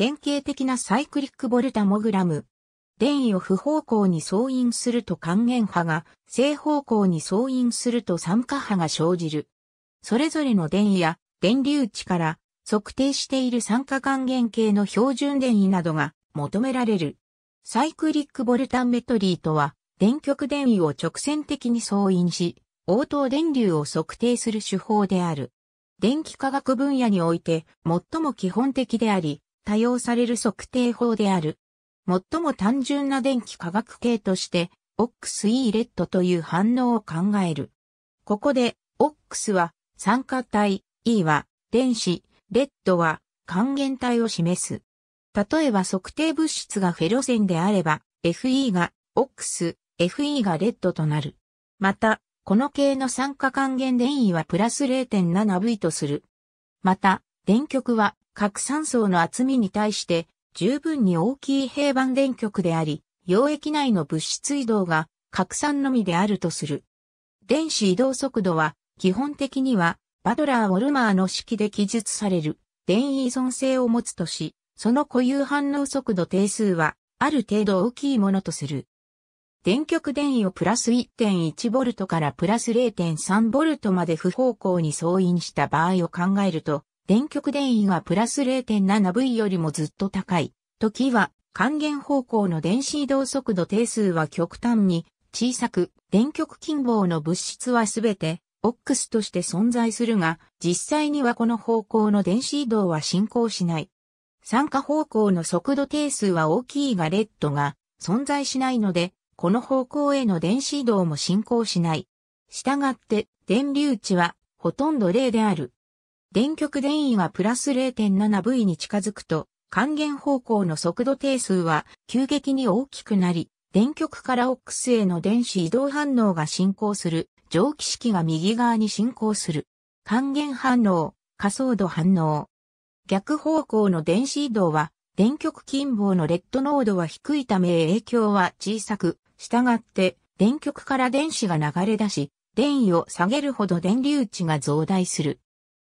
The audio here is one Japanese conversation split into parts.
典型的なサイクリックボルタモグラム。電位を不方向に送引すると還元波が、正方向に送引すると酸化波が生じる。それぞれの電位や電流値から測定している酸化還元系の標準電位などが求められる。サイクリックボルタンメトリーとは、電極電位を直線的に送引し、応答電流を測定する手法である。電気科学分野において最も基本的であり、多用される測定法である。最も単純な電気化学系として、オックス E レッドという反応を考える。ここで、オックスは酸化体、E は電子、レッドは還元体を示す。例えば測定物質がフェロセンであれば、Fe がオックス、Fe がレッドとなる。また、この系の酸化還元電位はプラス 0.7V とする。また、電極は核酸層の厚みに対して十分に大きい平板電極であり、溶液内の物質移動が核酸のみであるとする。電子移動速度は基本的にはバドラー・ウォルマーの式で記述される電位依存性を持つとし、その固有反応速度定数はある程度大きいものとする。電極電位をプラス 1.1V からプラス 0.3V まで不方向に相違した場合を考えると、電極電位がプラス 0.7V よりもずっと高い時は、還元方向の電子移動速度定数は極端に小さく、電極近傍の物質はすべて、オックスとして存在するが、実際にはこの方向の電子移動は進行しない。酸化方向の速度定数は大きいがレッドが存在しないので、この方向への電子移動も進行しない。したがって、電流値はほとんど0である。電極電位がプラス 0.7V に近づくと、還元方向の速度定数は急激に大きくなり、電極からオックスへの電子移動反応が進行する蒸気式が右側に進行する。還元反応、加速度反応。逆方向の電子移動は電極近傍のレッド濃度は低いため影響は小さく、したがって、電極から電子が流れ出し、電位を下げるほど電流値が増大する。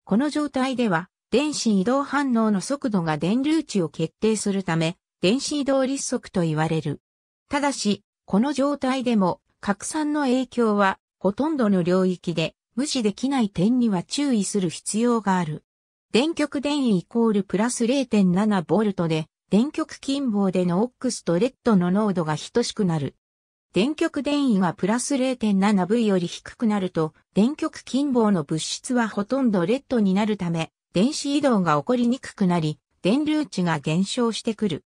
この状態では、電子移動反応の速度が電流値を決定するため、電子移動立速と言われる。ただし、この状態でも、拡散の影響は、ほとんどの領域で、無視できない点には注意する必要がある。電極電位イコールプラス 0.7V で、電極近傍でのオックスとレッドの濃度が等しくなる。電極電位がプラス 0.7V より低くなると、電極近傍の物質はほとんどレッドになるため、電子移動が起こりにくくなり、電流値が減少してくる。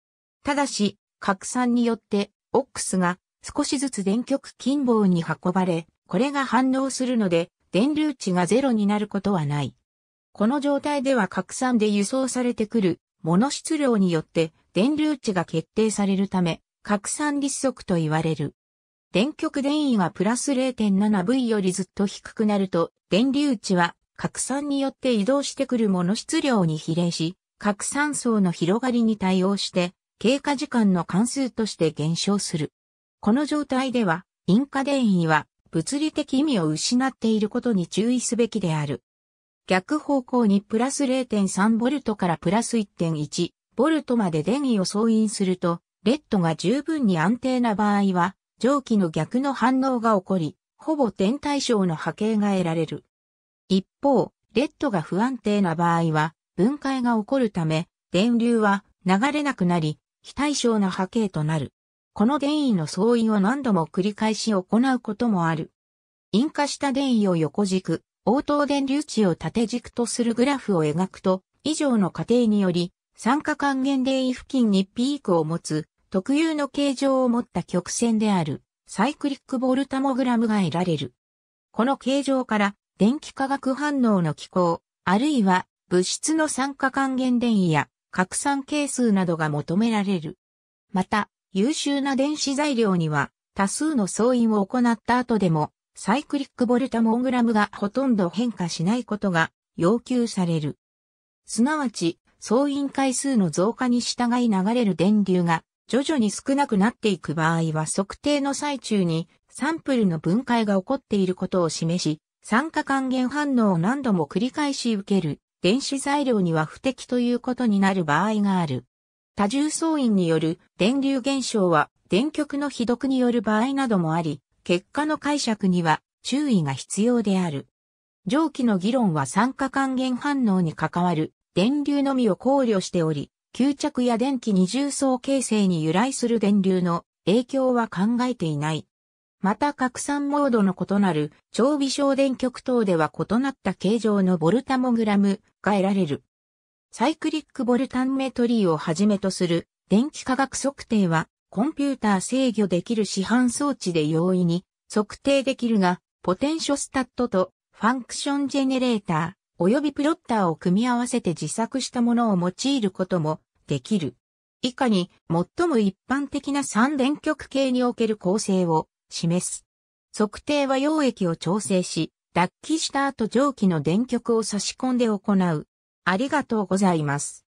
ただし、拡散によって、オックスが少しずつ電極近傍に運ばれ、これが反応するので、電流値がゼロになることはない。この状態では拡散で輸送されてくる、モノ質量によって電流値が決定されるため、拡散立速と言われる。電極電位がプラス 0.7V よりずっと低くなると、電流値は拡散によって移動してくるもの質量に比例し、拡散層の広がりに対応して、経過時間の関数として減少する。この状態では、引火電位は物理的意味を失っていることに注意すべきである。逆方向にプラス 0.3V からプラス 1.1V まで電位を送引すると、レッドが十分に安定な場合は、蒸気の逆の反応が起こり、ほぼ点対称の波形が得られる。一方、レッドが不安定な場合は、分解が起こるため、電流は流れなくなり、非対称な波形となる。この電位の相違を何度も繰り返し行うこともある。引火した電位を横軸、応答電流値を縦軸とするグラフを描くと、以上の過程により、酸化還元電位付近にピークを持つ特有の形状を持った曲線であるサイクリックボルタモグラムが得られる。この形状から電気化学反応の機構、あるいは物質の酸化還元電位や拡散係数などが求められる。また、優秀な電子材料には多数の相違を行った後でもサイクリックボルタモグラムがほとんど変化しないことが要求される。すなわち、相違回数の増加に従い流れる電流が徐々に少なくなっていく場合は測定の最中にサンプルの分解が起こっていることを示し、酸化還元反応を何度も繰り返し受ける電子材料には不適ということになる場合がある。多重相違による電流現象は電極の非読による場合などもあり、結果の解釈には注意が必要である。上記の議論は酸化還元反応に関わる電流のみを考慮しており、吸着や電気二重層形成に由来する電流の影響は考えていない。また拡散モードの異なる超微小電極等では異なった形状のボルタモグラムが得られる。サイクリックボルタンメトリーをはじめとする電気化学測定はコンピューター制御できる市販装置で容易に測定できるが、ポテンショスタットとファンクションジェネレーター及びプロッターを組み合わせて自作したものを用いることもできる。以下に最も一般的な三電極系における構成を示す。測定は溶液を調製し、脱気した後上記の電極を差し込んで行う。ありがとうございます。